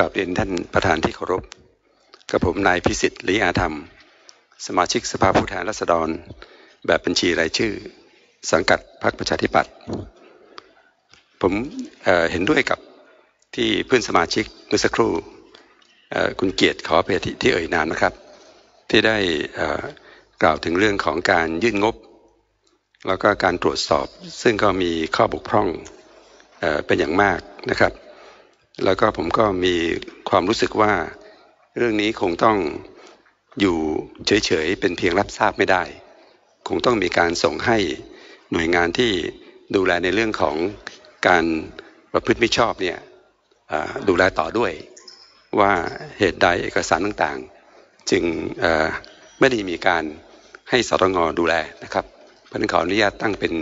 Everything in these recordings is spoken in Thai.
ราบเรียนท่านประธานที่เคารพ กับผมนายพิสิทธิ์ลีอาธรรม สมาชิกสภาผู้แทนราษฎร แบบบัญชีรายชื่อ สังกัดพรรคประชาธิปัตย์ผมเเห็นด้วยกับที่เพื่อนสมาชิกเมื่อสักครู่คุณเกียรติขอไปที่เอ่ยนามนะครับ ที่ได้กล่าวถึงเรื่องของการยื่นงบ แล้วก็การตรวจสอบ ซึ่งก็มีข้อบกพร่องเป็นอย่างมากนะครับ แล้วก็ผมก็มีความรู้สึกว่าเรื่องนี้คงต้องอยู่เฉยๆ เป็นเพียงรับทราบไม่ได้ คงต้องมีการส่งให้หน่วยงานที่ดูแลในเรื่องของการประพฤติไม่ชอบเนี่ยดูแลต่อด้วย ว่าเหตุใดเอกสารต่างๆ จึงไม่ได้มีการให้สตงดูแลนะครับพันขออนุญาตตั้งเป็น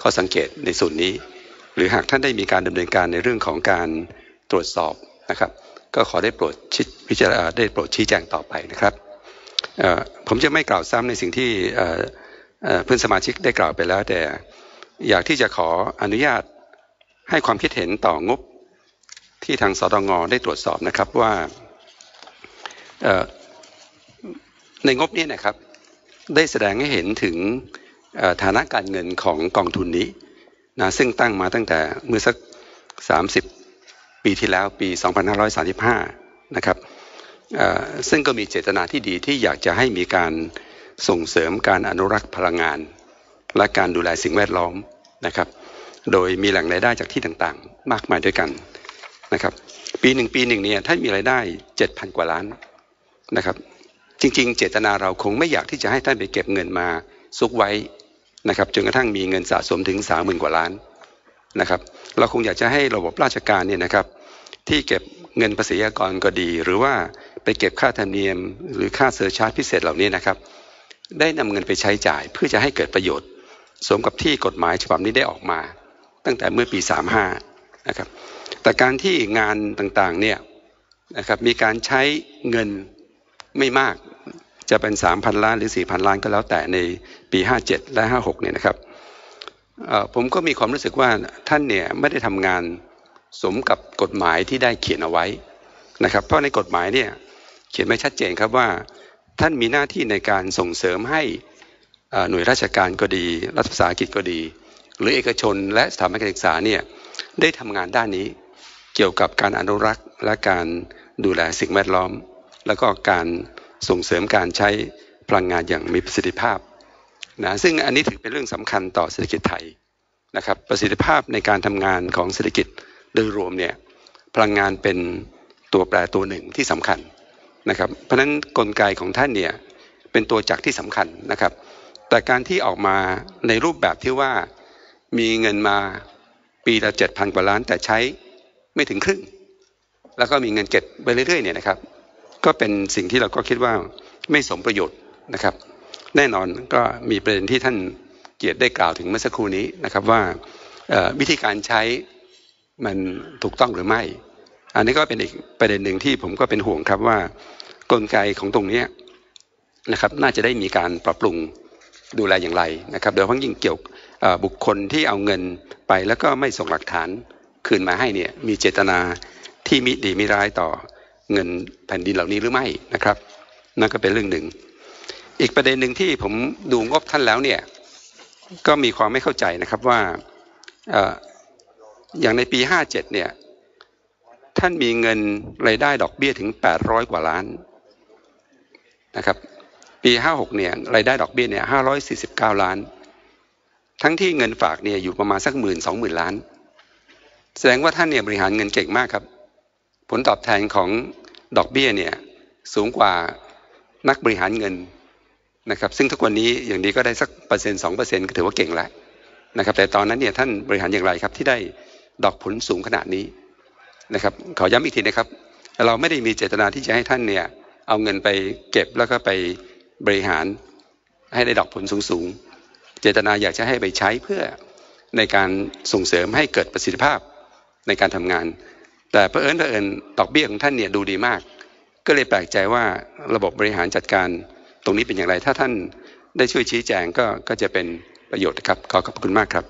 ข้อสังเกตในส่วนนี้ หรือหากท่านได้มีการดำเนินการในเรื่องของการ ตรวจสอบนะครับ ก็ขอได้โปรดพิจารณาได้โปรดชี้แจงต่อไปนะครับผมจะไม่กล่าวซ้ำในสิ่งที่เพื่อนสมาชิกได้กล่าวไปแล้ว แต่อยากที่จะขออนุญาตให้ความคิดเห็นต่องบที่ทางสตงได้ตรวจสอบนะครับว่าในงบนี้นะครับได้แสดงให้เห็นถึงฐานะการเงินของกองทุนนี้นะซึ่งตั้งมาตั้งแต่เมื่อสัก 30 ปีที่แล้วปี 2535 นะครับซึ่งก็มีเจตนาที่ดีที่อยากจะให้มีการส่งเสริมการอนุรักษ์พลังงาน และการดูแลสิ่งแวดล้อมนะครับ โดยมีแหล่งรายได้จากที่ต่างๆ มากมายด้วยกันนะครับ ปีหนึ่งปีหนึ่งเนี่ยท่านมีรายได้ 7,000 กว่าล้านนะครับ จริง ๆ เจตนาเราคงไม่อยากที่จะให้ท่านไปเก็บเงินมาซุกไว้นะครับจนกระทั่งมีเงินสะสมถึง30,000กว่าล้าน นะครับ เราคงอยากจะให้ระบบราชการเนี่ยนะครับ ที่เก็บเงินภาษีอากรก็ดี หรือว่าไปเก็บค่าธรรมเนียม หรือค่า surcharge พิเศษเหล่านี้นะครับ ได้นำเงินไปใช้จ่ายเพื่อจะให้เกิดประโยชน์ สมกับที่กฎหมายฉบับนี้ได้ออกมา ตั้งแต่เมื่อปี 35 นะครับ แต่การที่งานต่างๆเนี่ยนะครับมีการใช้เงินไม่มากจะเป็น 3,000 ล้านหรือ 4,000 ล้านก็แล้วแต่ในปี 57 และ 56 เนี่ยนะครับ ผมก็มีความรู้สึกว่าท่านเนี่ยไม่ได้ทำงานสมกับกฎหมายที่ได้เขียนเอาไว้นะครับ เพราะในกฎหมายเนี่ยเขียนไม่ชัดเจนครับว่า ท่านมีหน้าที่ในการส่งเสริมให้หน่วยราชการก็ดี รัฐวิสาหกิจก็ดี หรือเอกชนและสถาบันการศึกษาเนี่ยได้ทำงานด้านนี้ เกี่ยวกับการอนุรักษ์และการดูแลสิ่งแวดล้อม แล้วก็การส่งเสริมการใช้พลังงานอย่างมีประสิทธิภาพ นะซึ่งอันนี้ถือเป็นเรื่องสำคัญต่อเศรษฐกิจไทยนะครับประสิทธิภาพในการทำงานของเศรษฐกิจโดยรวมเนี่ยพลังงานเป็นตัวแปรตัวหนึ่งที่สำคัญนะครับเพราะฉะนั้นนกลไกของท่านเนี่ยเป็นตัวจักที่สำคัญนะครับ แต่การที่ออกมาในรูปแบบที่ว่ามีเงินมาปีละเจ็ดพันกว่าล้านแต่ใช้ไม่ถึงครึ่ง แล้วก็มีเงินเก็บไปเรื่อยๆเนี่ยนะครับ ก็เป็นสิ่งที่เราก็คิดว่าไม่สมประโยชน์นะครับ แน่นอนก็มีประเด็นที่ท่านเกียรติได้กล่าวถึงเมื่อสักครู่นี้นะครับว่าวิธีการใช้มันถูกต้องหรือไม่ อันนี้ก็เป็นอีกประเด็นหนึ่งที่ผมก็เป็นห่วงครับว่ากลไกของตรงนี้นะครับน่าจะได้มีการปรับปรุงดูแลอย่างไรนะครับโดยเฉพาะยิ่งเกี่ยวบุคคลที่เอาเงินไปแล้วก็ไม่ส่งหลักฐานคืนมาให้เนี่ยมีเจตนาที่มิดีมิร้ายต่อเงินแผ่นดินเหล่านี้หรือไม่นะครับ นั่นก็เป็นเรื่องหนึ่ง อีกประเด็นหนึ่งที่ผมดูงบท่านแล้วเนี่ยก็มีความไม่เข้าใจนะครับว่าอย่างในปี 57 เนี่ยท่านมีเงินรายได้ดอกเบี้ยถึง 800 กว่าล้านนะครับปี 56 เนี่ยรายได้ดอกเบี้ยเนี่ย 549 ล้าน ทั้งที่เงินฝากเนี่ยอยู่ประมาณสักหมื่นสองหมื่นล้าน แสดงว่าท่านเนี่ยบริหารเงินเก่งมากครับ ผลตอบแทนของดอกเบี้ยเนี่ยสูงกว่านักบริหารเงิน นะครับซึ่งทุกวันนี้อย่างดีก็ได้สักเปอร์เซ็นต์สองเปอร์เซ็นต์ก็ถือว่าเก่งแล้วนะครับแต่ตอนนั้นเนี่ยท่านบริหารอย่างไรครับที่ได้ดอกผลสูงขนาดนี้นะครับขอย้ำอีกทีนะครับ เราไม่ได้มีเจตนาที่จะให้ท่านเนี่ยเอาเงินไปเก็บแล้วก็ไปบริหารให้ได้ดอกผลสูงๆ เจตนาอยากจะให้ไปใช้เพื่อในการส่งเสริมให้เกิดประสิทธิภาพในการทำงาน แต่เผอิญเผอิญดอกเบี้ยของท่านเนี่ยดูดีมาก ก็เลยแปลกใจว่าระบบบริหารจัดการ ตรงนี้เป็นอย่างไรถ้าท่านได้ช่วยชี้แจงก็ก็จะเป็นประโยชน์ครับขอขอบคุณมากครับ